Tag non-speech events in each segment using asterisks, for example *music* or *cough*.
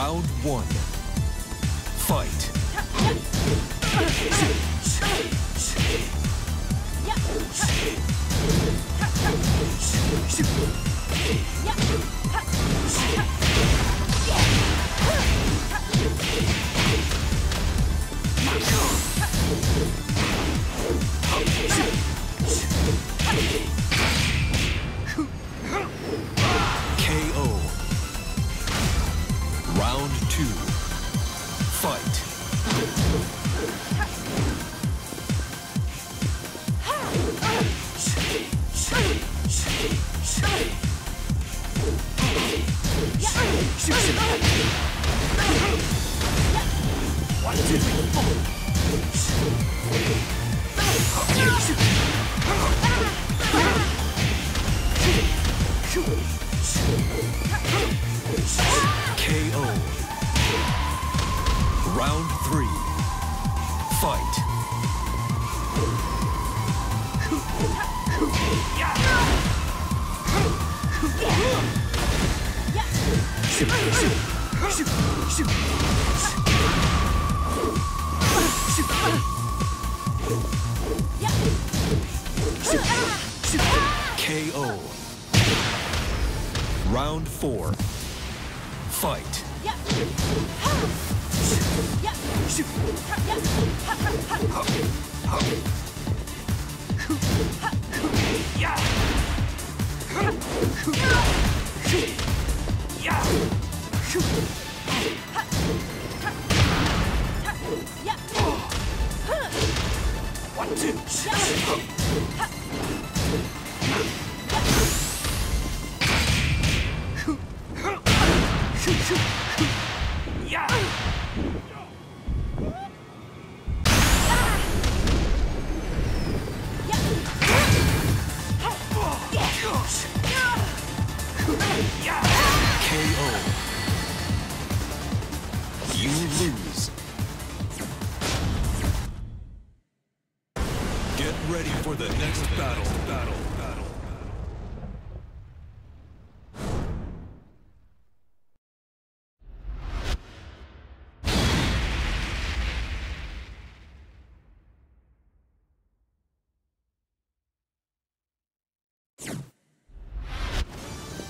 Round one. Fight. KO.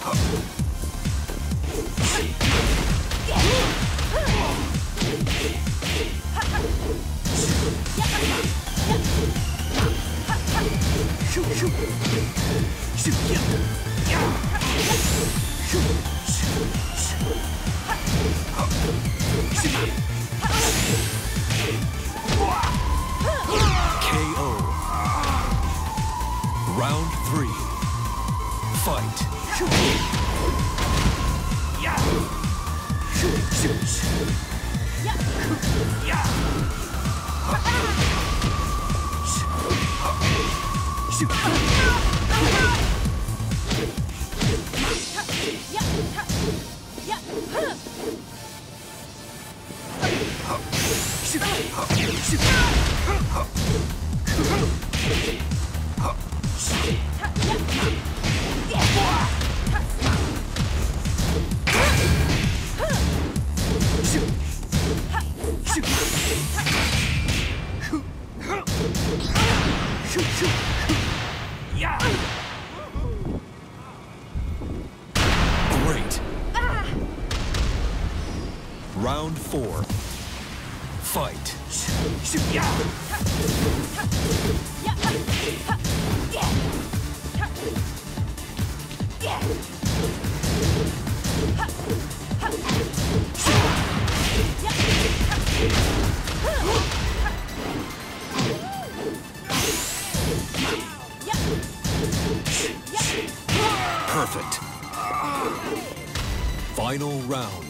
KO. Great. Ah. Round four. Fight. Final round.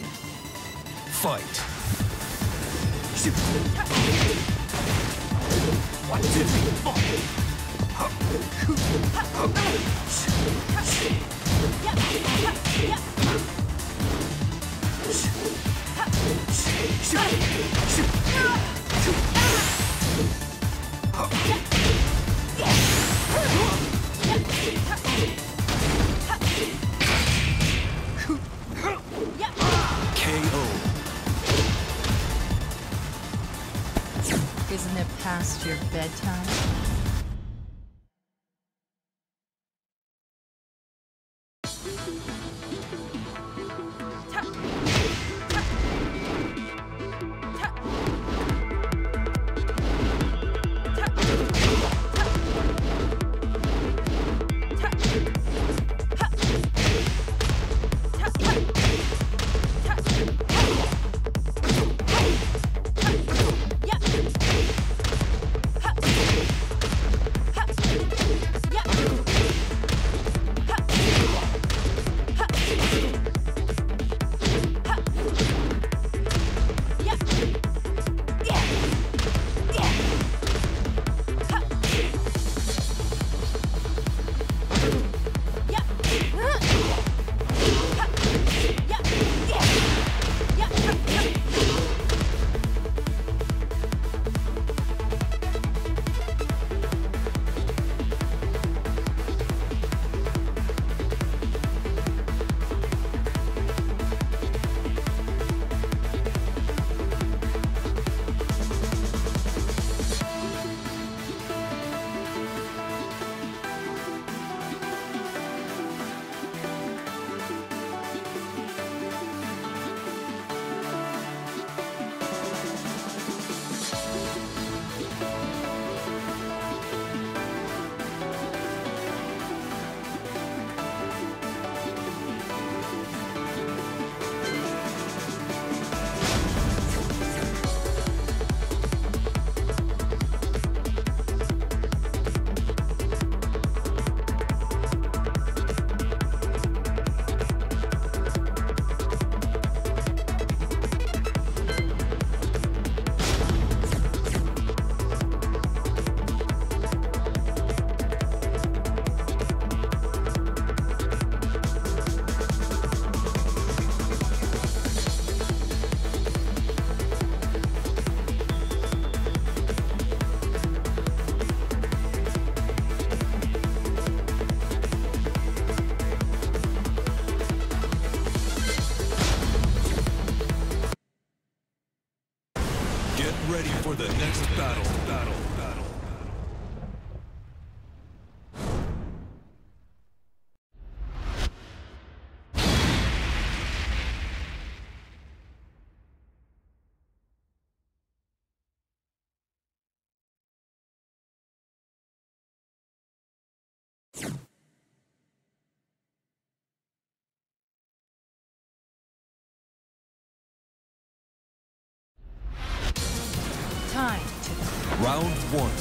Round one.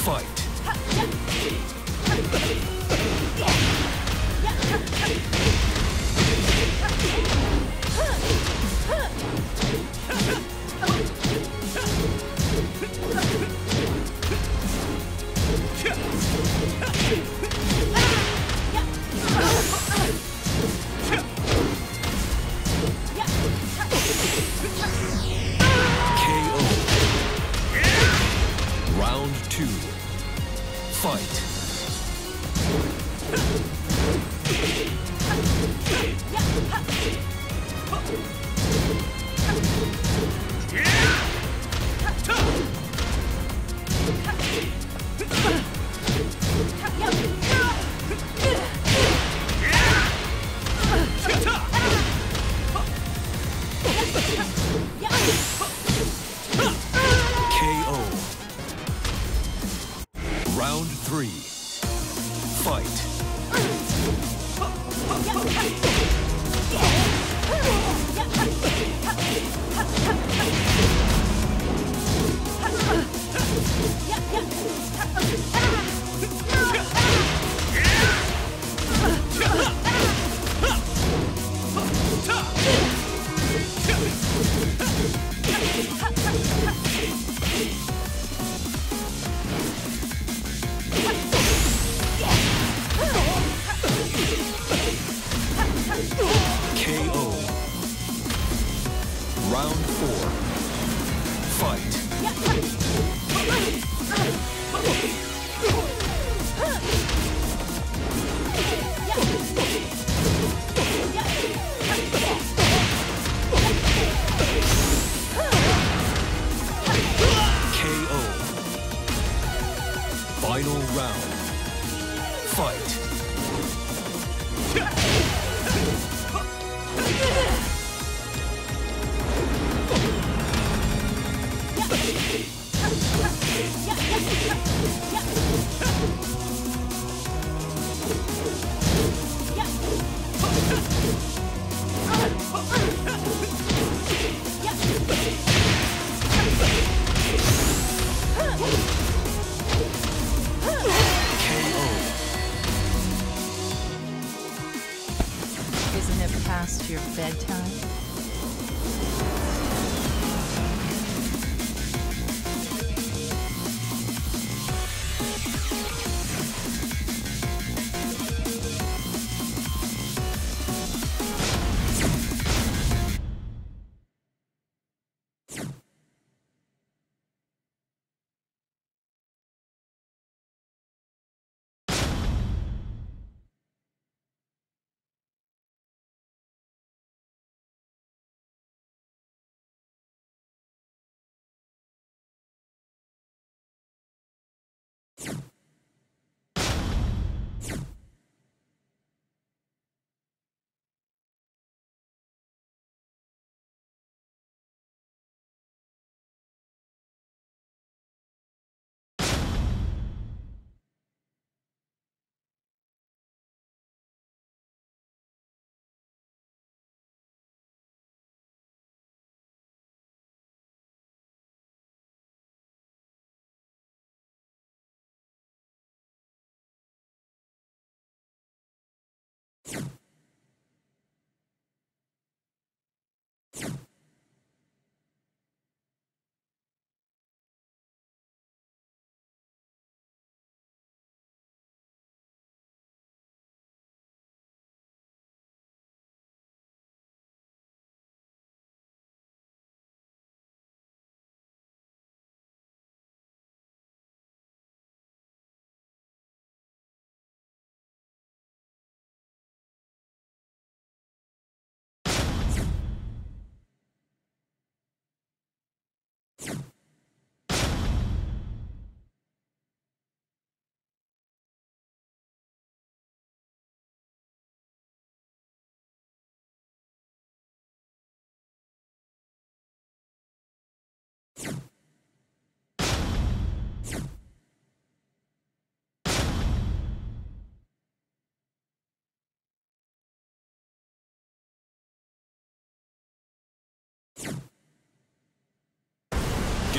Fight.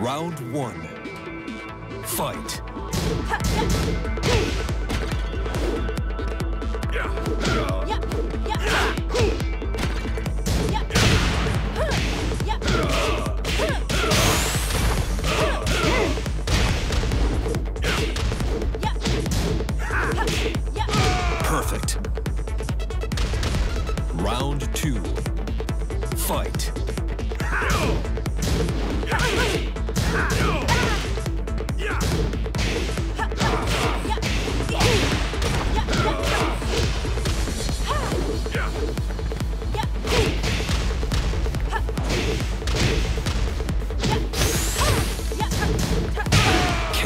Round one. Fight. *laughs*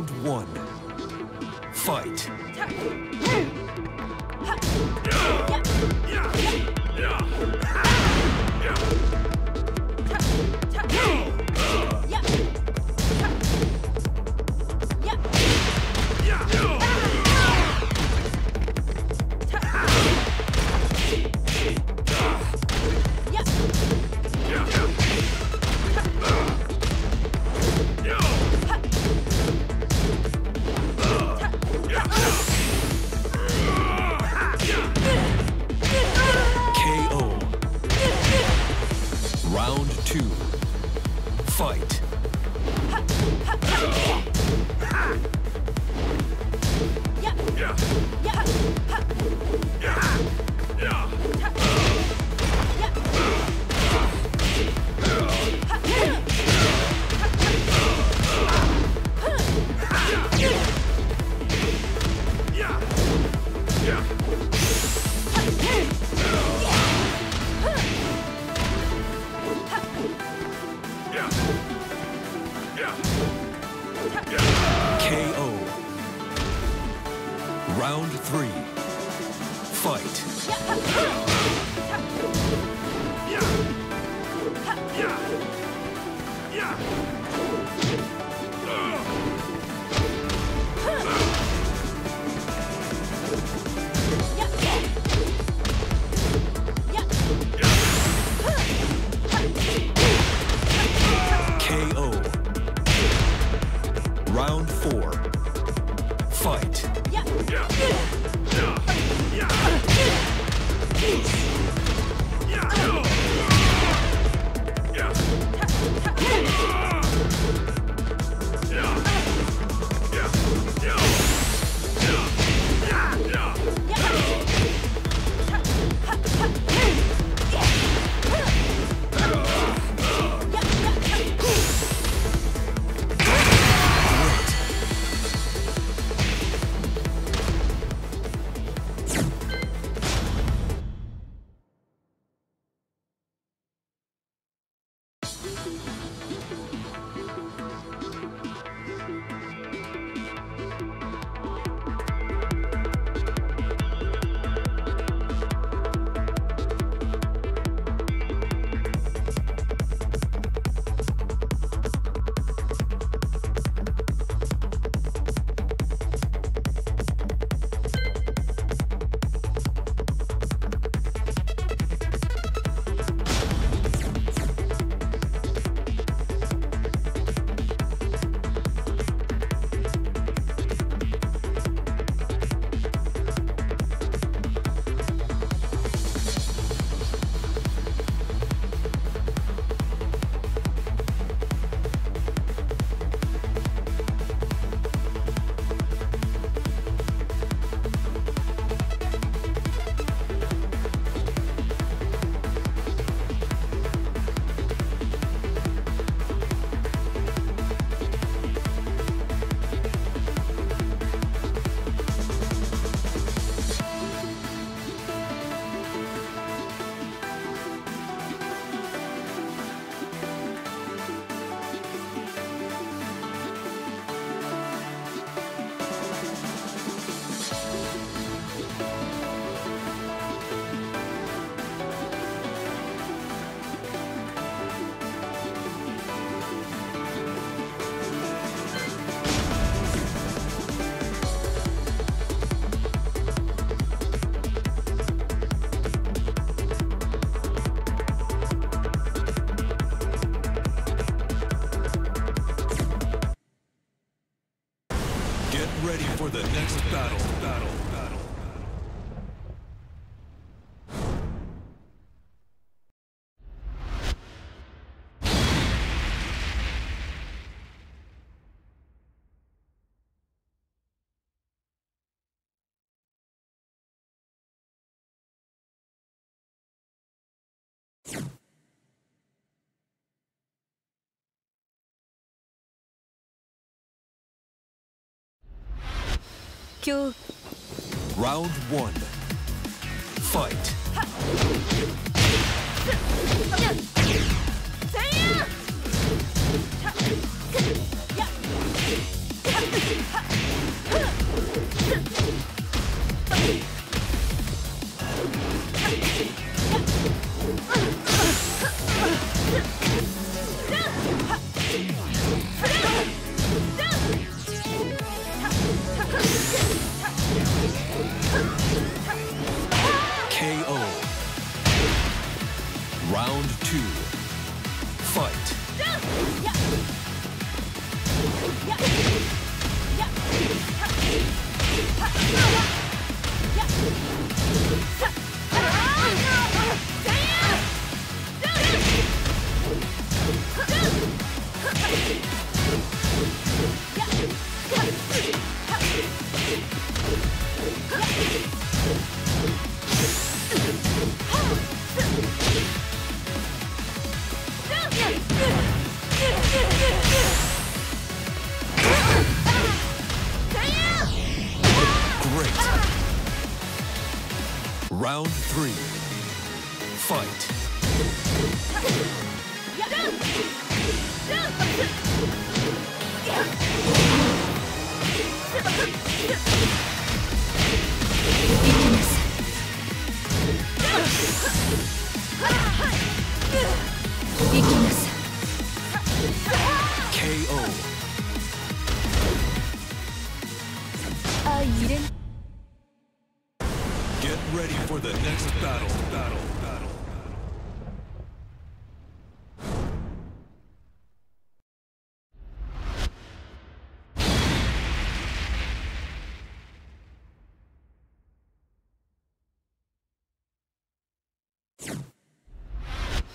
Round one. 큐 Round one. Fight.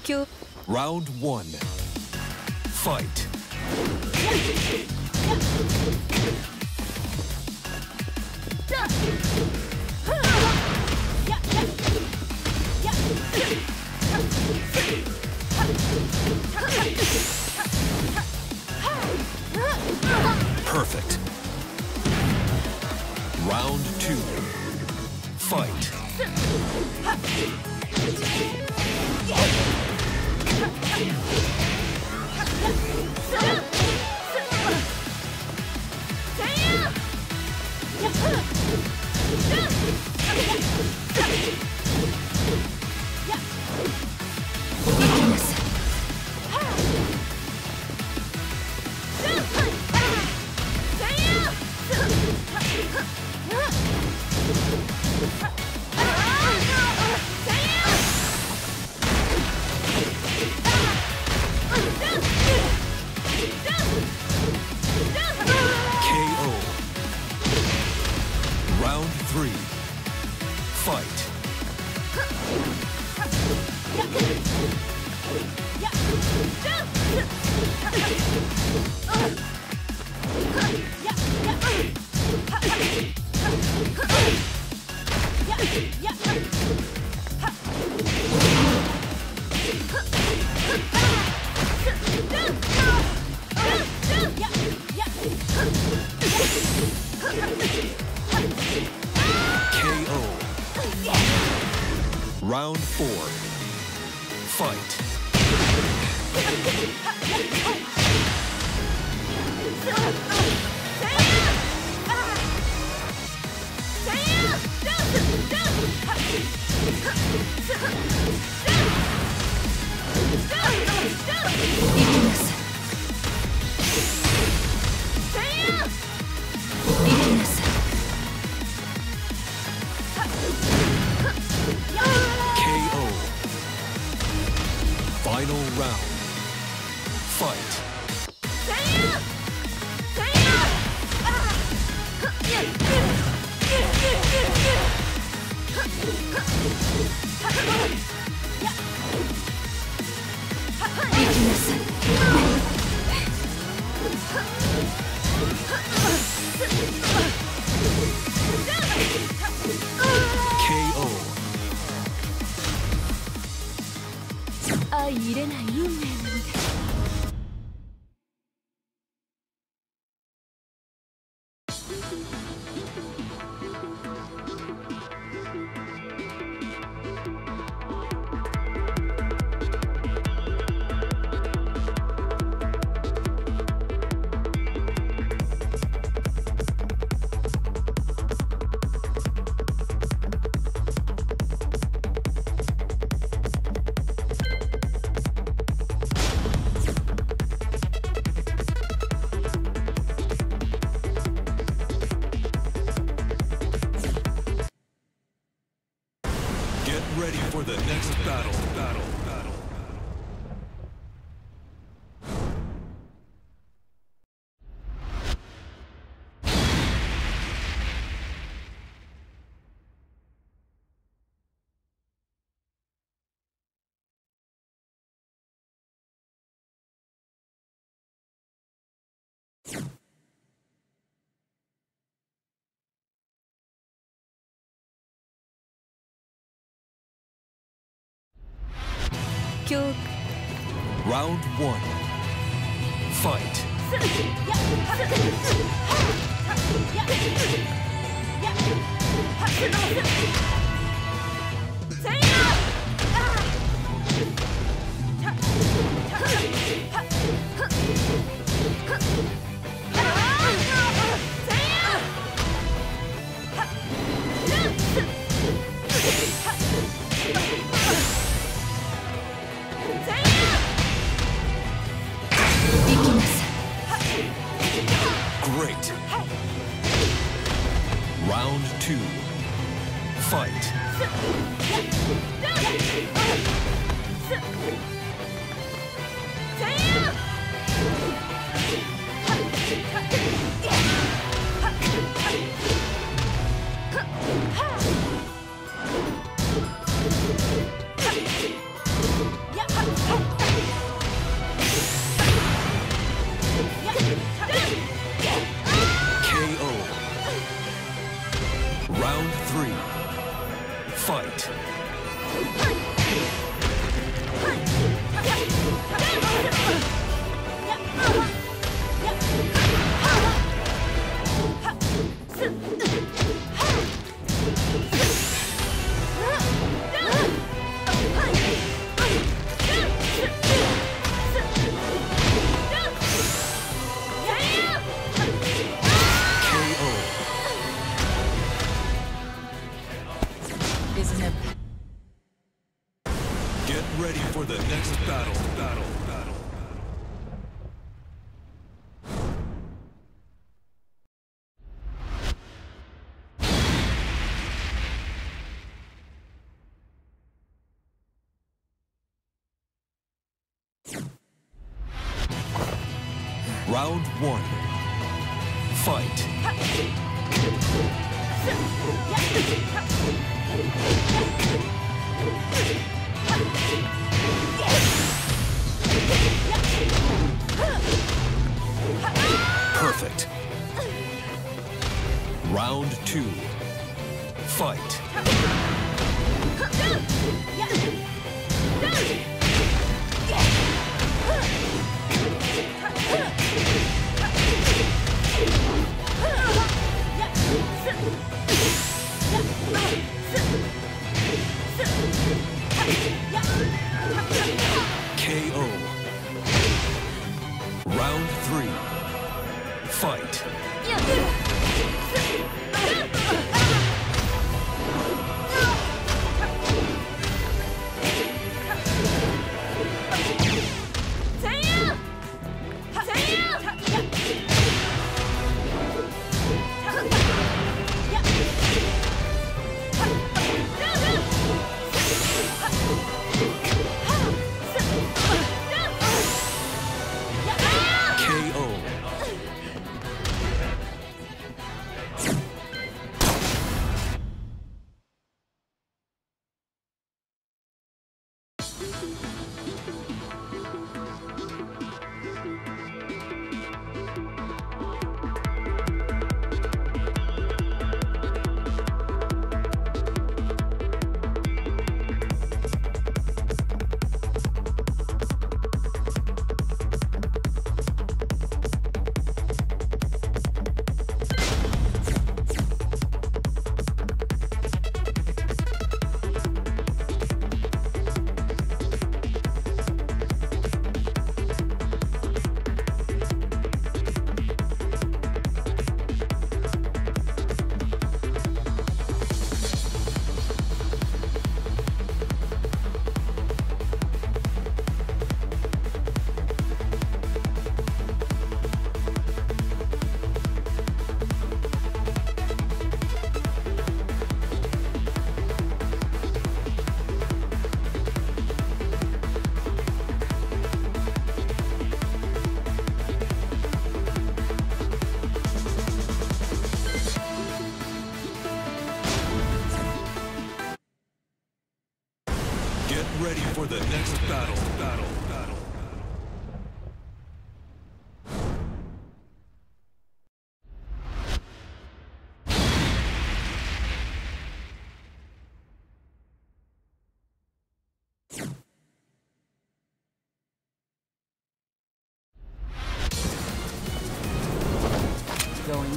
교 Round one. Fight. Perfect. Round two. Fight. KO. Round three. Fight. KO. Round four. Fight. KO. Final round. Fight. KO. あ入れない運命なんだ 교 Round one. Fight. Great. Two. Fight.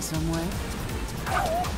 Somewhere?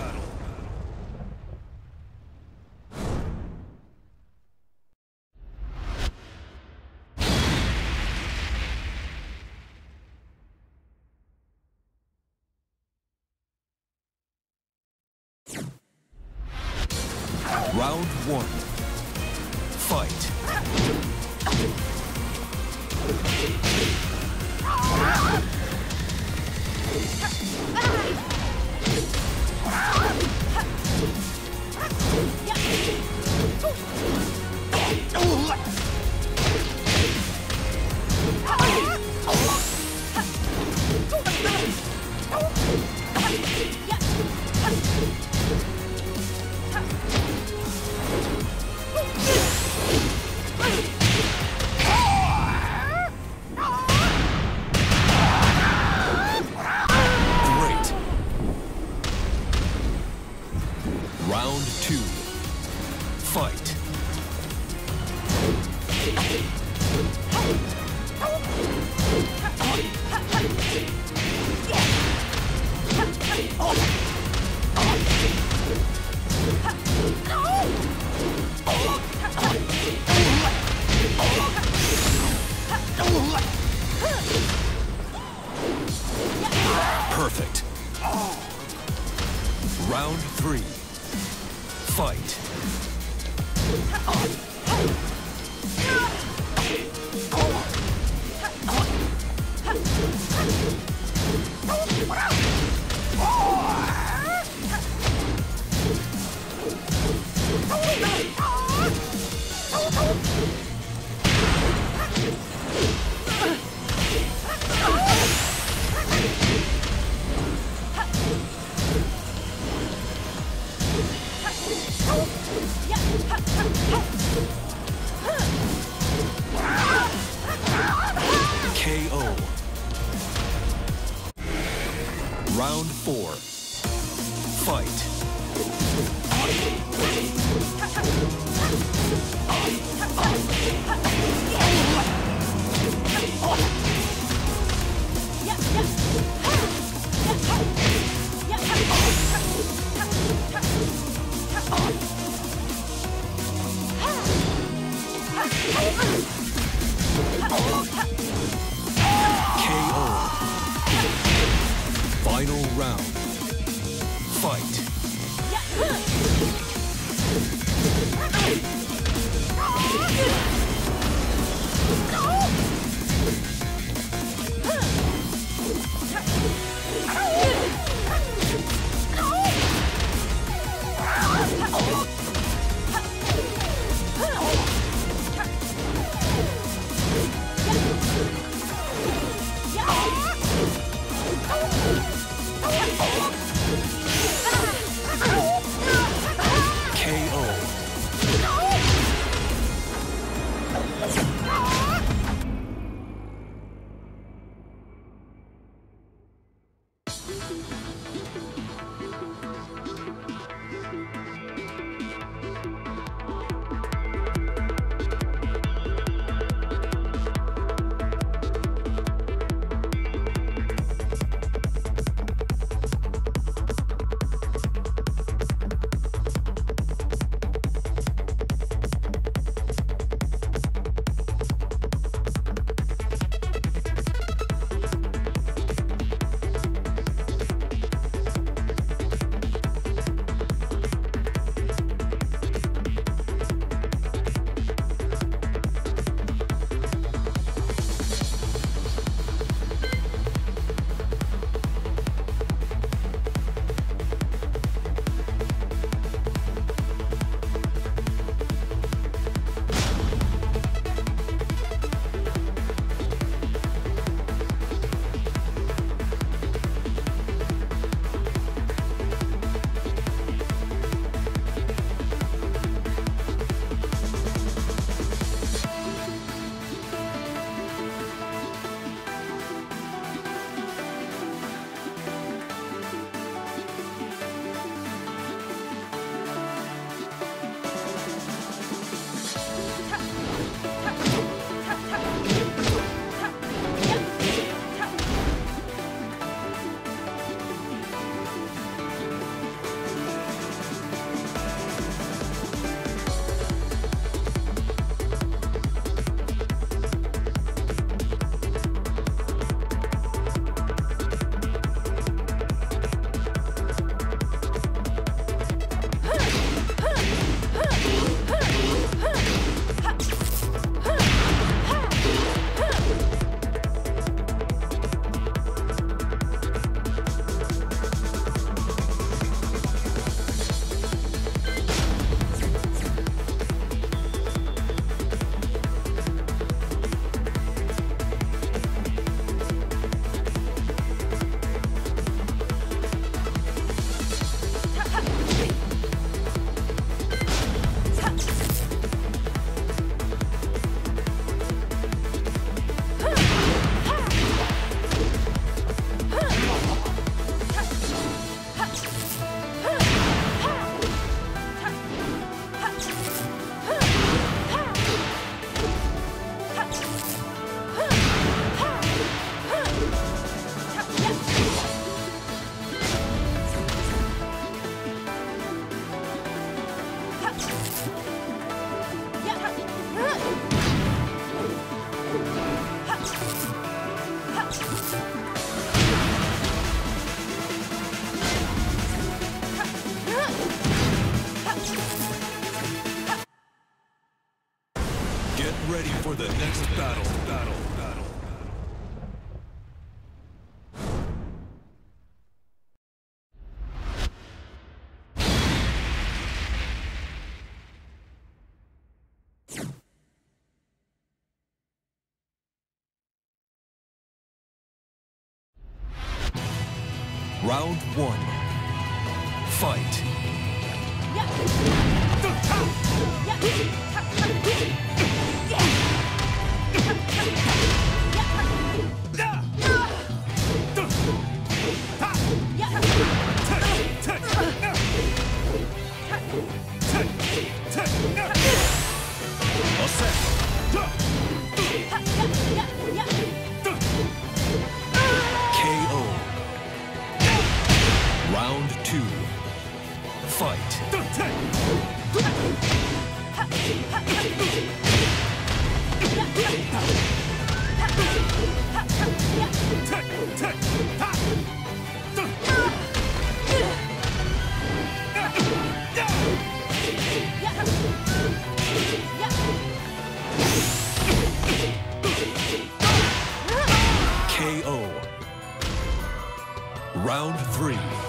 Round one. Fight. Round three.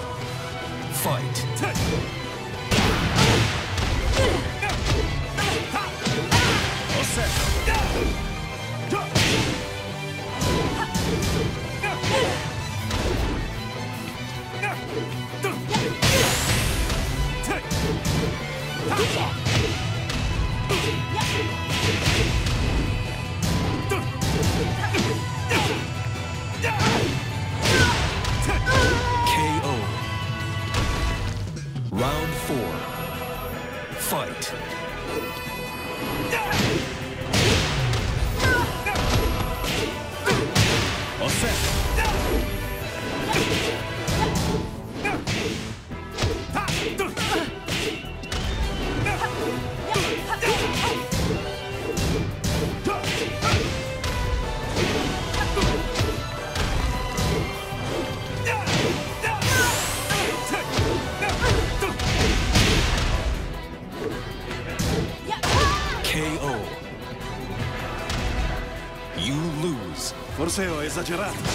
exagerado.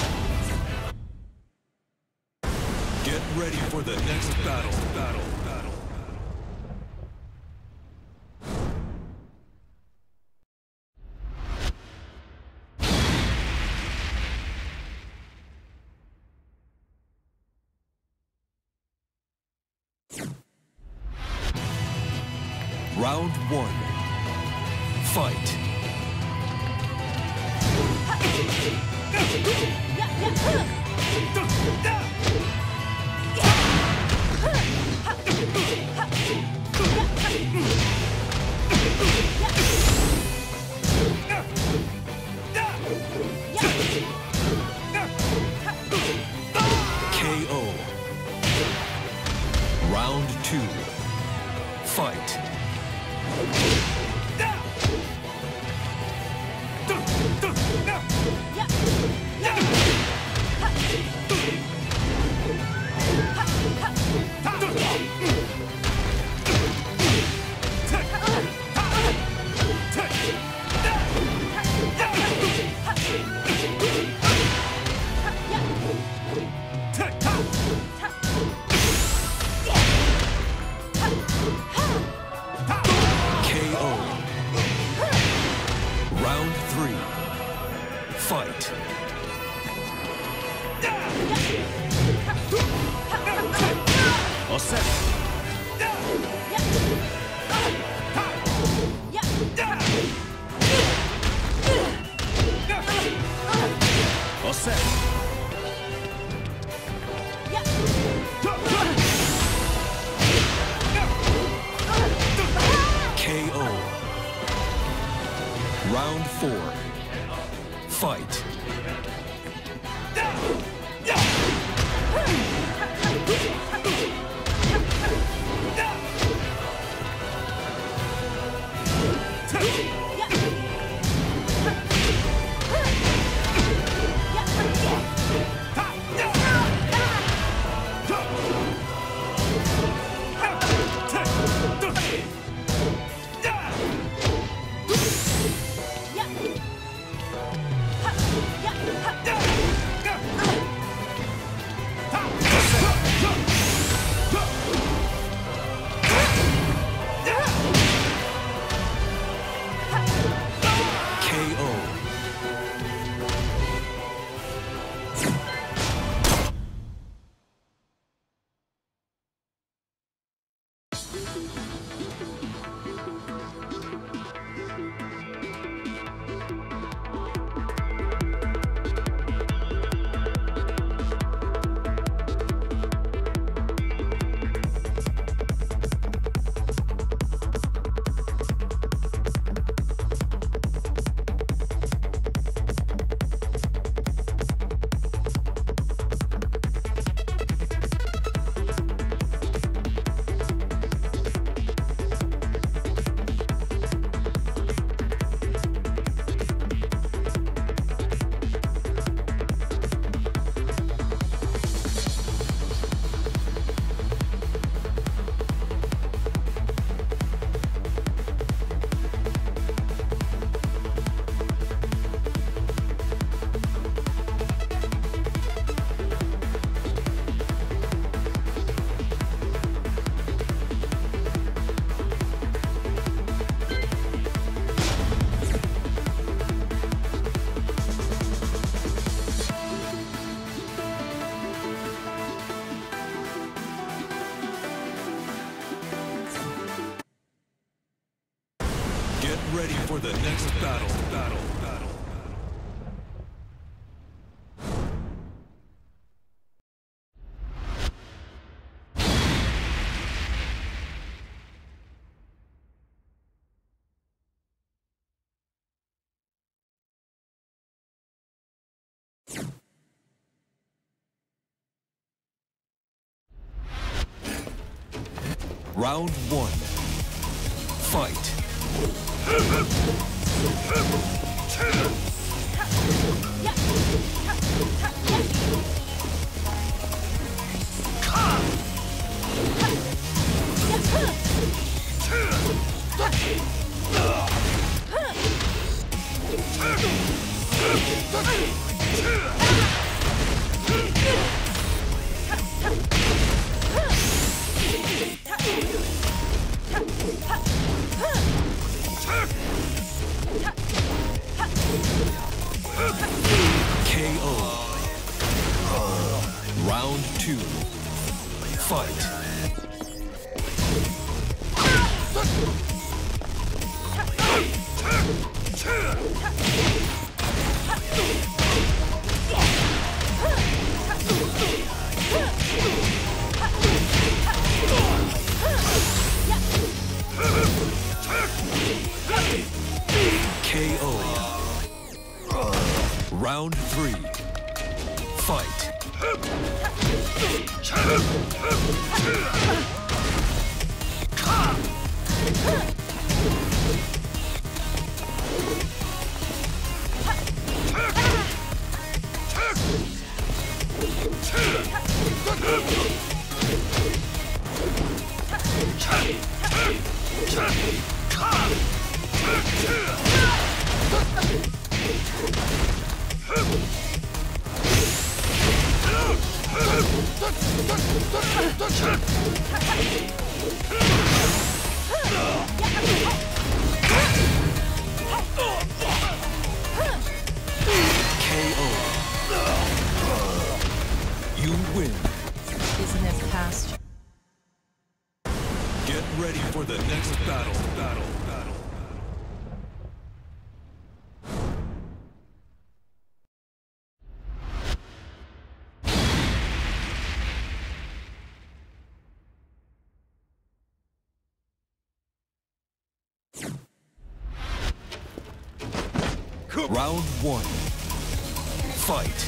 Round one. Fight. Round three. One. Fight.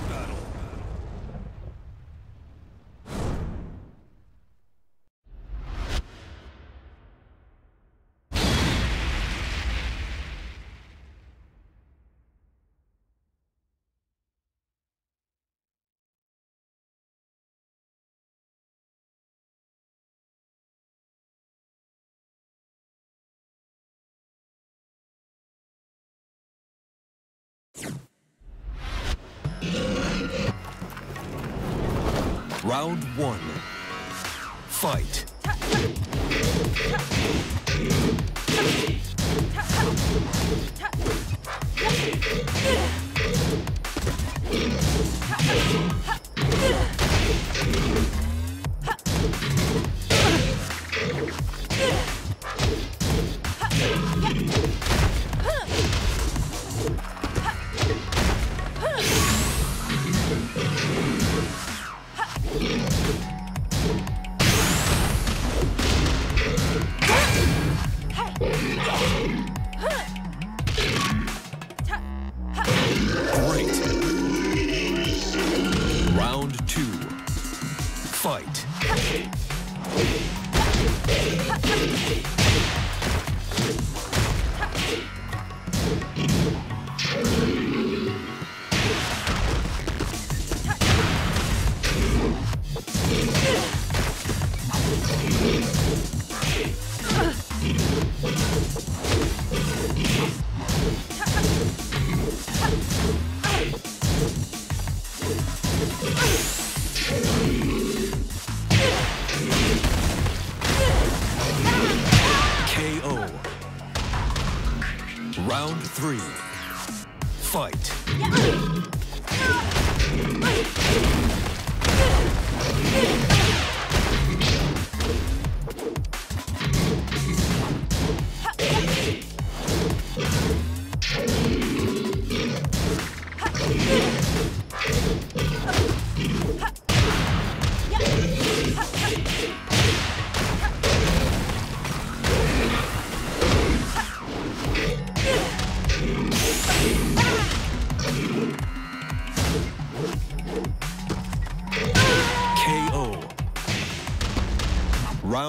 Round one. Fight.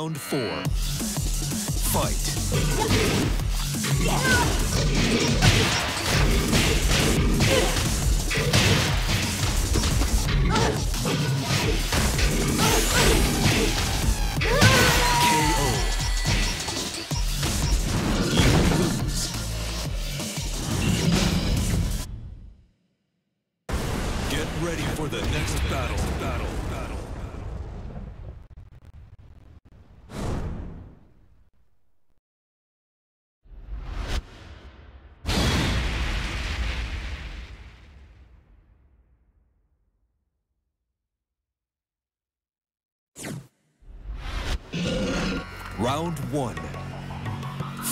Round four. Fight. Round one.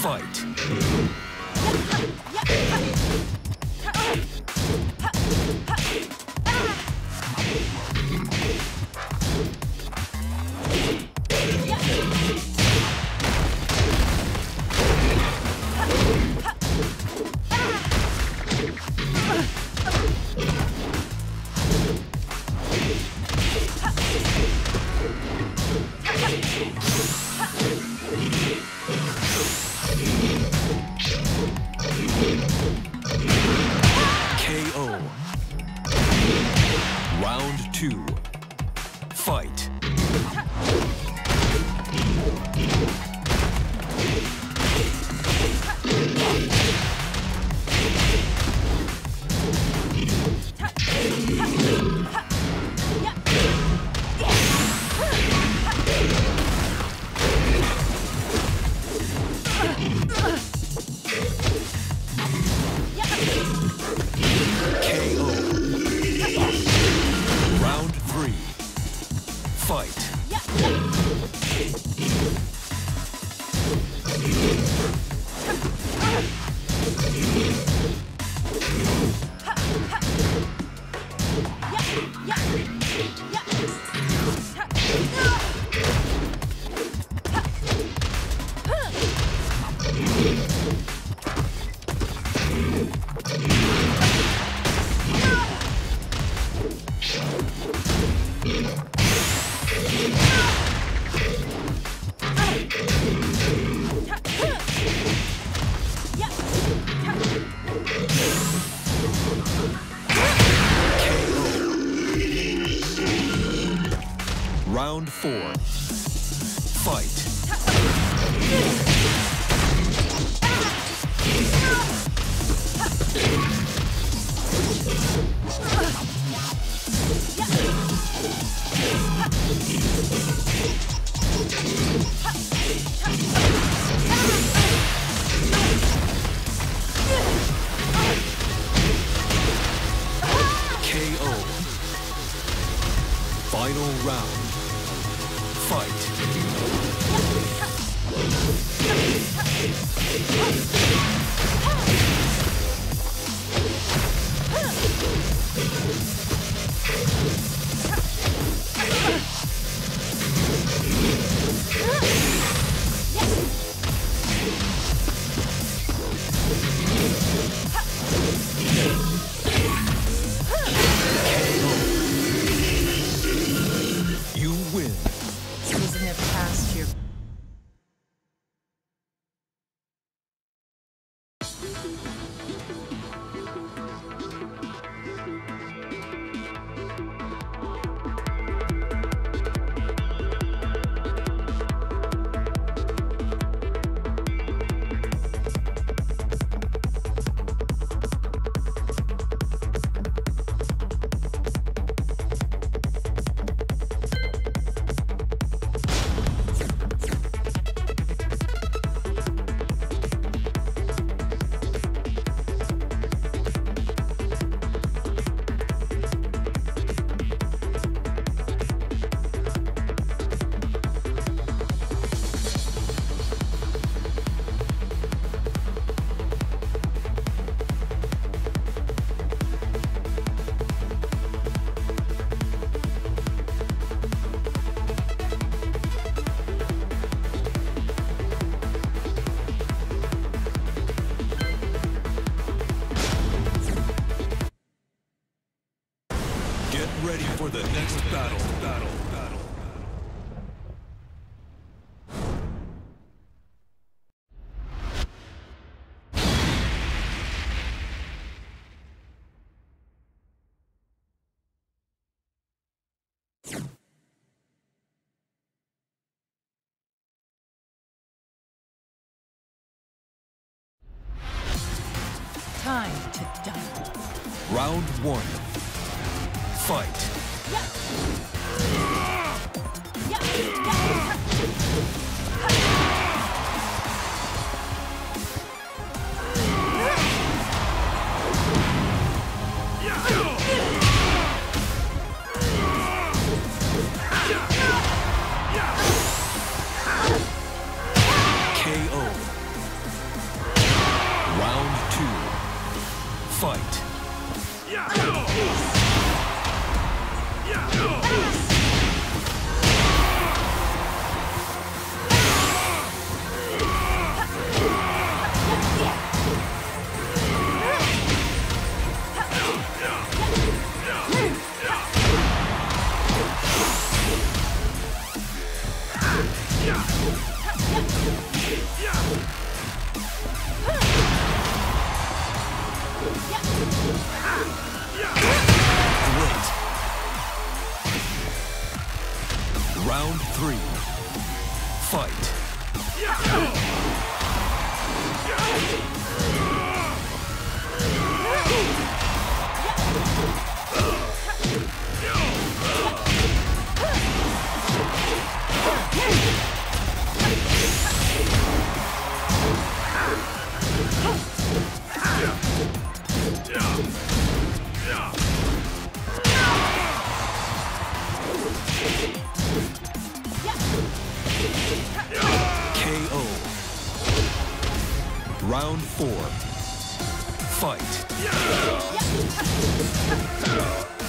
Fight. Four. Time to die? Round one. Fight. Round four. Fight. *laughs*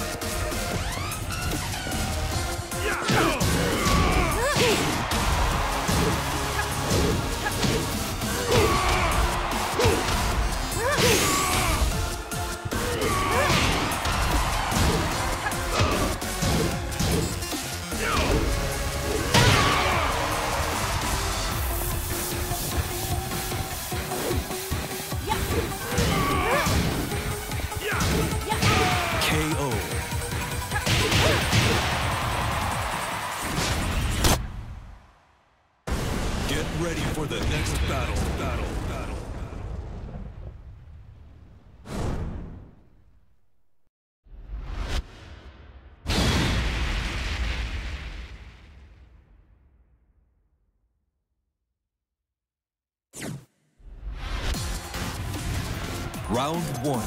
Round one.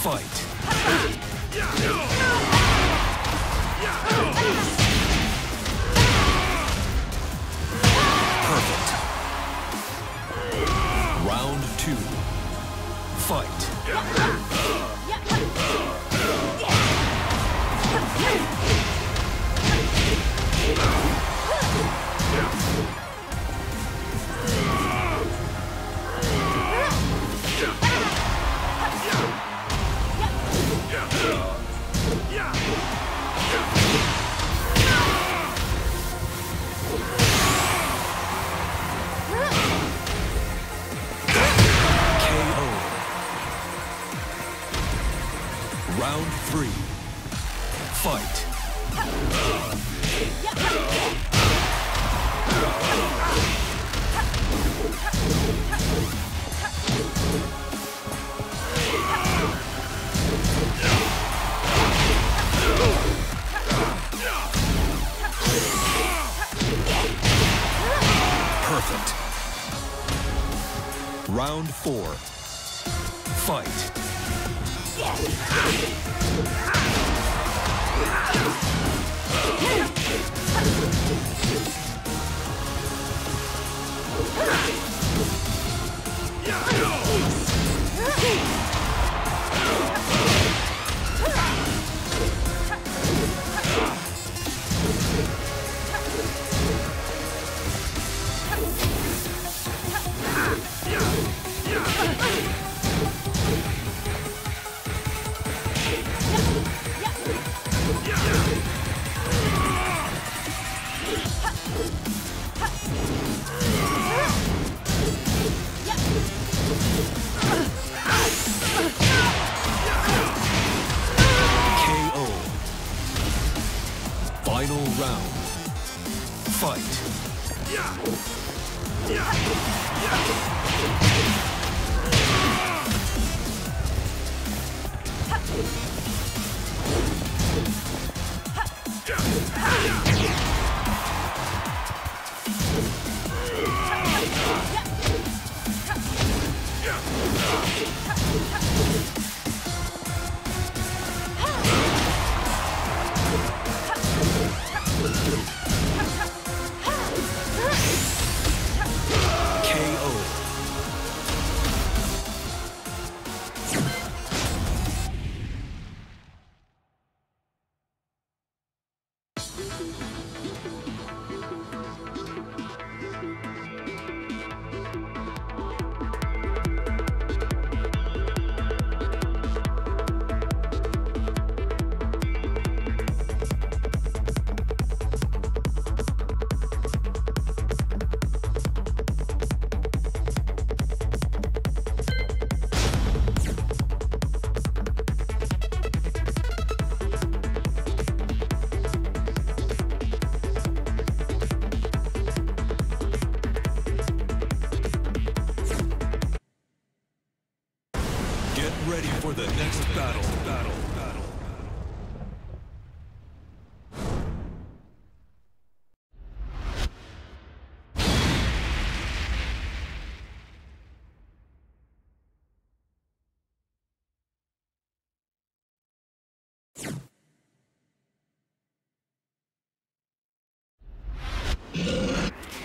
Fight. Four.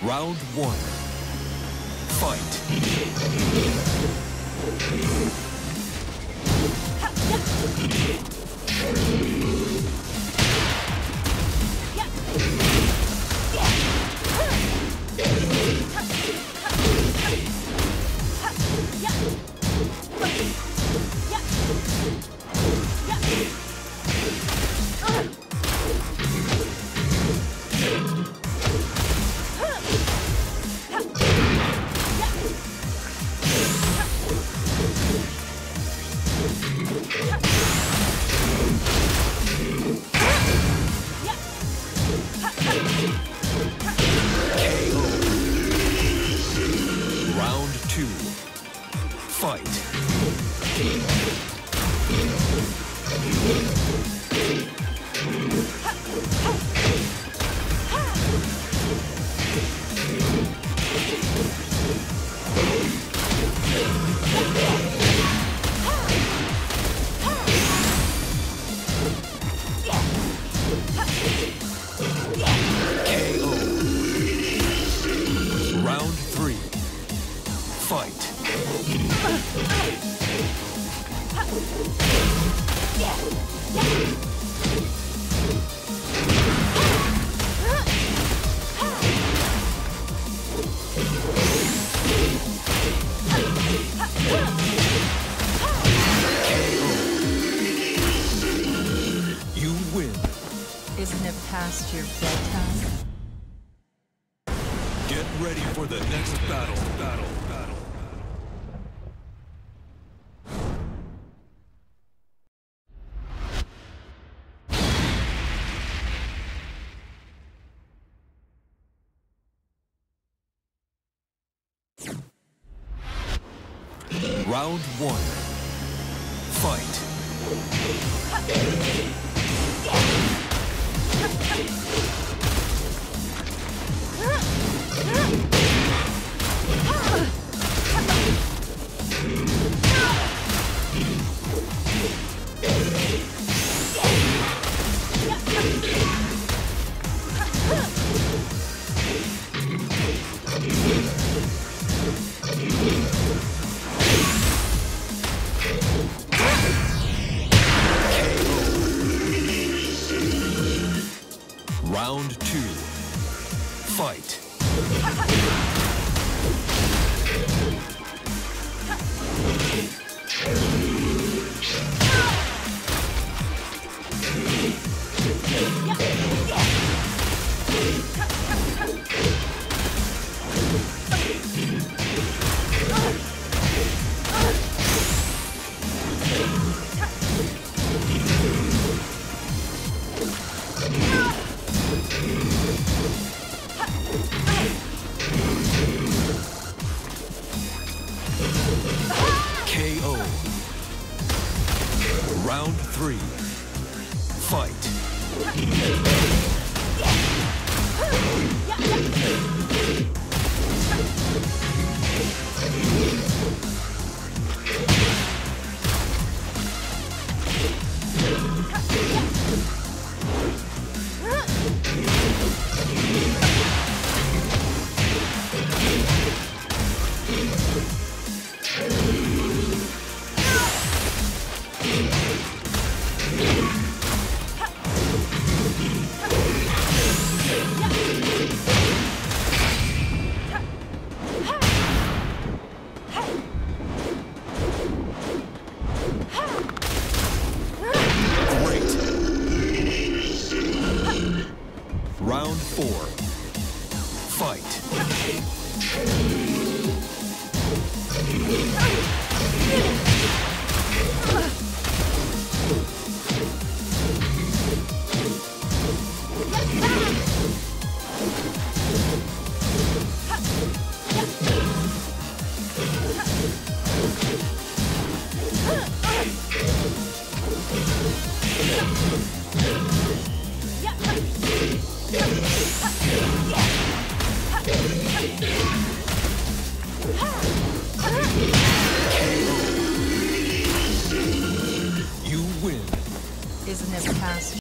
Round one. Fight. *laughs* Round one.